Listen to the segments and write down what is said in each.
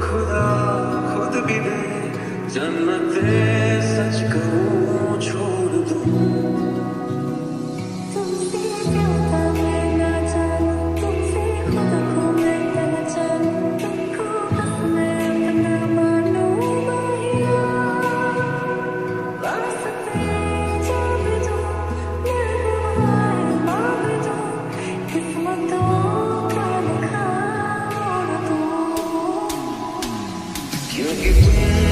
खुदा खुद भी दे जन्नत सच कहूँ। You. give me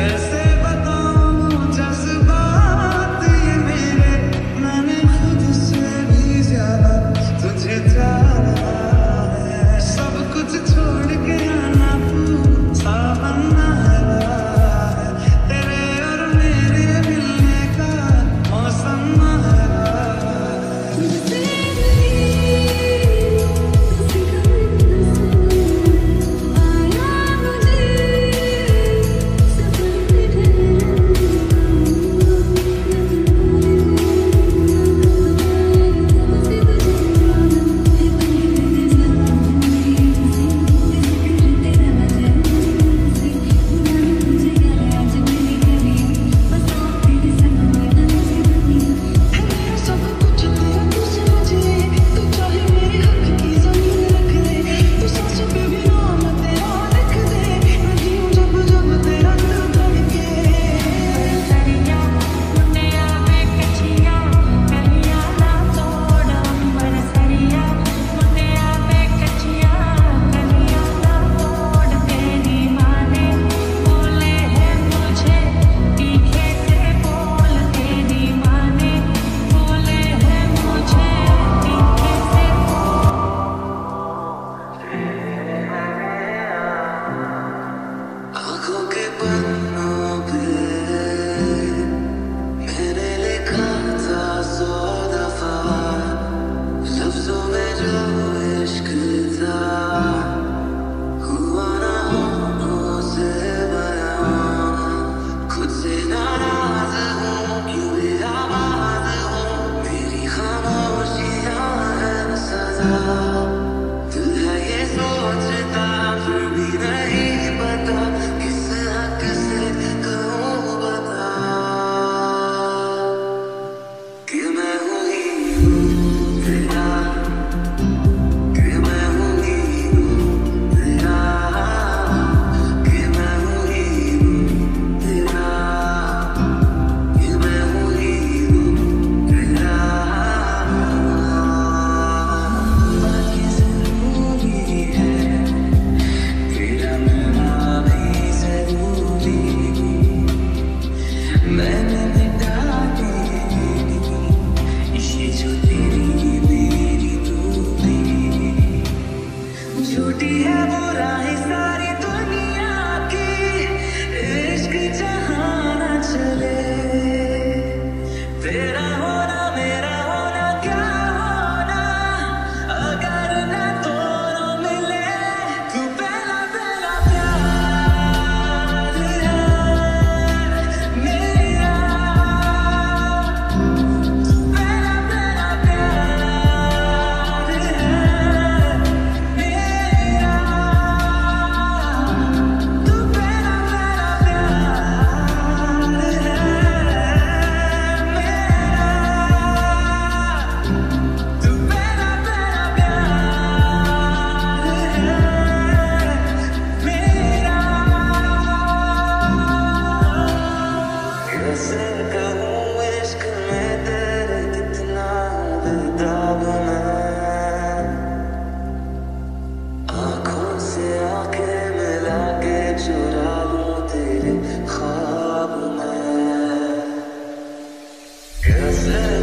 Cause love.